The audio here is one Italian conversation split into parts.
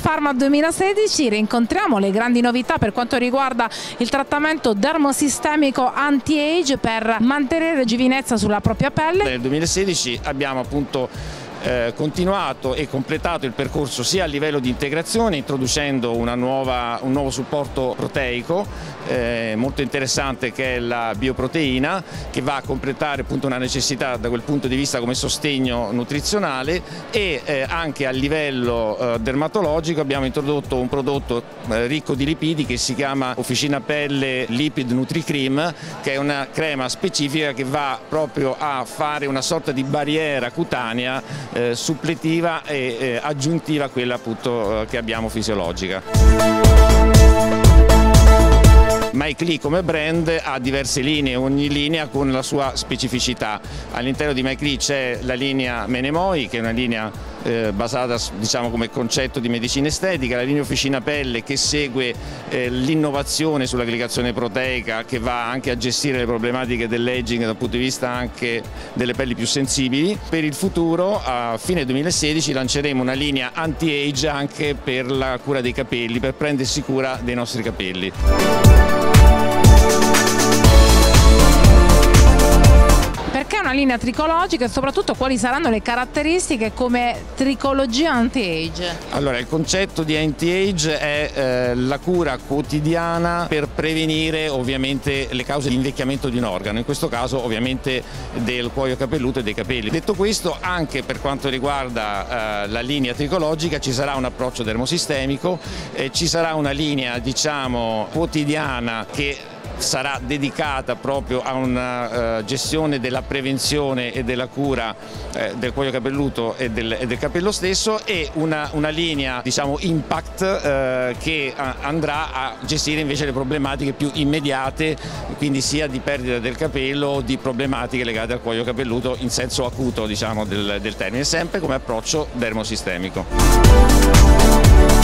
Pharma 2016 rincontriamo le grandi novità per quanto riguarda il trattamento dermosistemico anti-age per mantenere giovinezza sulla propria pelle. Nel 2016 abbiamo appunto eh, continuato e completato il percorso sia a livello di integrazione introducendo nuova, un nuovo supporto proteico eh, molto interessante che è la bioproteina che va a completare appunto una necessità da quel punto di vista come sostegno nutrizionale e eh, anche a livello eh, dermatologico abbiamo introdotto un prodotto eh, ricco di lipidi che si chiama Officina Pelle Lipid Nutri Cream che è una crema specifica che va proprio a fare una sorta di barriera cutanea eh, suppletiva e eh, aggiuntiva a quella appunto che abbiamo fisiologica. MyClee come brand ha diverse linee, ogni linea con la sua specificità. All'interno di MyClee c'è la linea Menemoi che è una linea eh, basata diciamo, come concetto di medicina estetica, la linea Officina Pelle che segue eh, l'innovazione sull'aggregazione proteica che va anche a gestire le problematiche dell'aging dal punto di vista anche delle pelli più sensibili. Per il futuro a fine 2016 lanceremo una linea anti-age anche per la cura dei capelli, per prendersi cura dei nostri capelli. Linea tricologica e soprattutto quali saranno le caratteristiche come tricologia anti-age? Allora il concetto di anti-age è eh, la cura quotidiana per prevenire ovviamente le cause di invecchiamento di un organo, in questo caso ovviamente del cuoio capelluto e dei capelli. Detto questo anche per quanto riguarda eh, la linea tricologica ci sarà un approccio dermosistemico, eh, ci sarà una linea diciamo quotidiana che sarà dedicata proprio a una uh, gestione della prevenzione e della cura eh, del cuoio capelluto e del, e del, capello stesso e una, una linea diciamo impact eh, che uh, andrà a gestire invece le problematiche più immediate quindi sia di perdita del capello o di problematiche legate al cuoio capelluto in senso acuto diciamo, del, del termine sempre come approccio dermosistemico.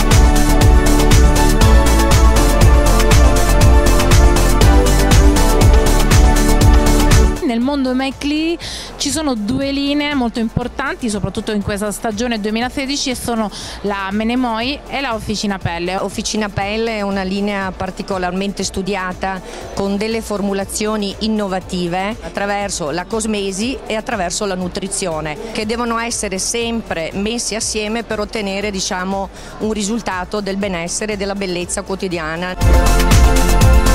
Nel mondo Mike ci sono due linee molto importanti, soprattutto in questa stagione 2016, e sono la Menemoi e la Officina Pelle. Officina Pelle è una linea particolarmente studiata con delle formulazioni innovative attraverso la cosmesi e attraverso la nutrizione, che devono essere sempre messi assieme per ottenere diciamo, un risultato del benessere e della bellezza quotidiana.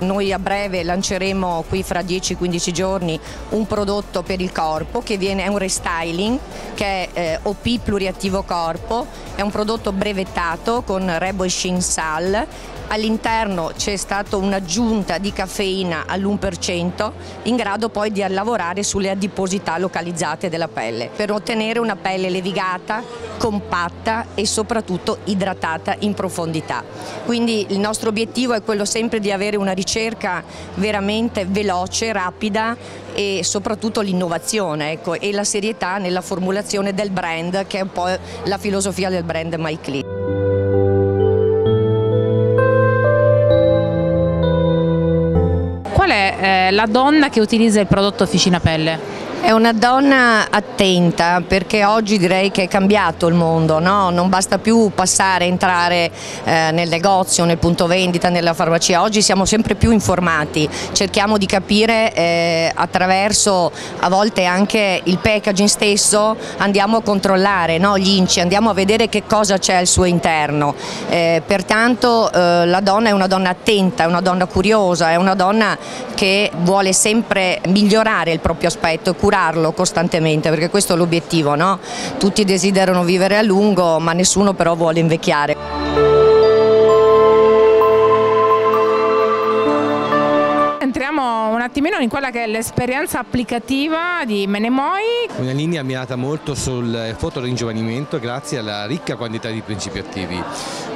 Noi a breve lanceremo qui fra 10-15 giorni un prodotto per il corpo che viene, è un restyling che è eh, OP pluriattivo corpo, è un prodotto brevettato con Rebo e Shin Sal all'interno c'è stata un'aggiunta di caffeina all'1% in grado poi di lavorare sulle adiposità localizzate della pelle per ottenere una pelle levigata, compatta e soprattutto idratata in profondità. Quindi il nostro obiettivo è quello sempre di avere una ricerca veramente veloce, rapida e soprattutto l'innovazione ecco, e la serietà nella formulazione del brand che è un po' la filosofia del brand MyClick. Qual è eh, la donna che utilizza il prodotto Officina Pelle? È una donna attenta perché oggi direi che è cambiato il mondo, no? non basta più passare, entrare eh, nel negozio, nel punto vendita, nella farmacia, oggi siamo sempre più informati, cerchiamo di capire eh, attraverso a volte anche il packaging stesso, andiamo a controllare no? gli inci, andiamo a vedere che cosa c'è al suo interno, eh, pertanto eh, la donna è una donna attenta, è una donna curiosa, è una donna che vuole sempre migliorare il proprio aspetto, curarlo costantemente, perché questo è l'obiettivo, no? Tutti desiderano vivere a lungo, ma nessuno però vuole invecchiare. Attimino in quella che è l'esperienza applicativa di Menemoi. Una linea mirata molto sul fotoringiovanimento grazie alla ricca quantità di principi attivi.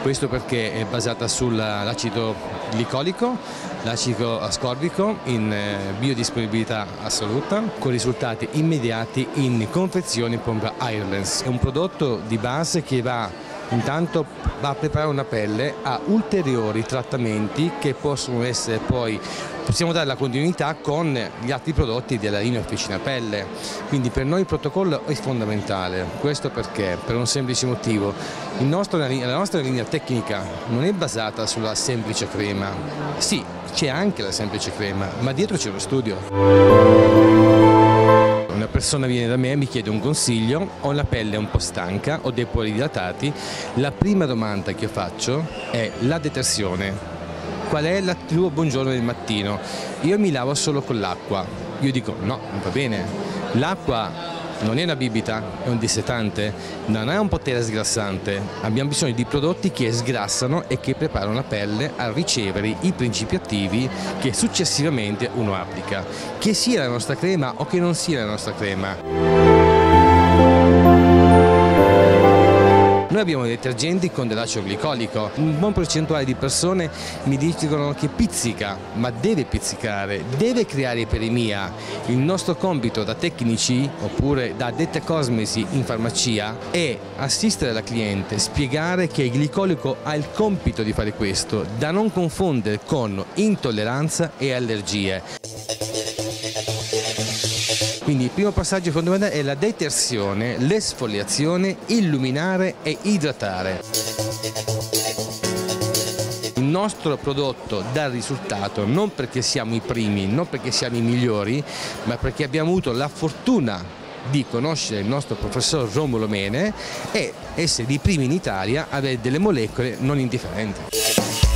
Questo perché è basata sull'acido glicolico, l'acido ascorbico in eh, biodisponibilità assoluta con risultati immediati in confezione pompa Irelands. È un prodotto di base che va Intanto va a preparare una pelle a ulteriori trattamenti che possono essere poi possiamo dare la continuità con gli altri prodotti della linea Officina Pelle. Quindi per noi il protocollo è fondamentale, questo perché? Per un semplice motivo, nostro, la nostra linea tecnica non è basata sulla semplice crema, sì c'è anche la semplice crema, ma dietro c'è uno studio una persona viene da me e mi chiede un consiglio, ho la pelle un po' stanca, ho dei pori dilatati, la prima domanda che faccio è la detersione. Qual è il tuo buongiorno del mattino? Io mi lavo solo con l'acqua. Io dico no, non va bene. L'acqua non è una bibita, è un dissetante, non è un potere sgrassante. Abbiamo bisogno di prodotti che sgrassano e che preparano la pelle a ricevere i principi attivi che successivamente uno applica, che sia la nostra crema o che non sia la nostra crema. Noi abbiamo detergenti con dell'acido glicolico, un buon percentuale di persone mi dicono che pizzica, ma deve pizzicare, deve creare iperimia. Il nostro compito da tecnici oppure da dette cosmesi in farmacia è assistere la cliente, spiegare che il glicolico ha il compito di fare questo, da non confondere con intolleranza e allergie. Quindi il primo passaggio fondamentale è la detersione, l'esfoliazione, illuminare e idratare. Il nostro prodotto dà risultato non perché siamo i primi, non perché siamo i migliori, ma perché abbiamo avuto la fortuna di conoscere il nostro professor Romulo Mene e essere i primi in Italia a avere delle molecole non indifferenti.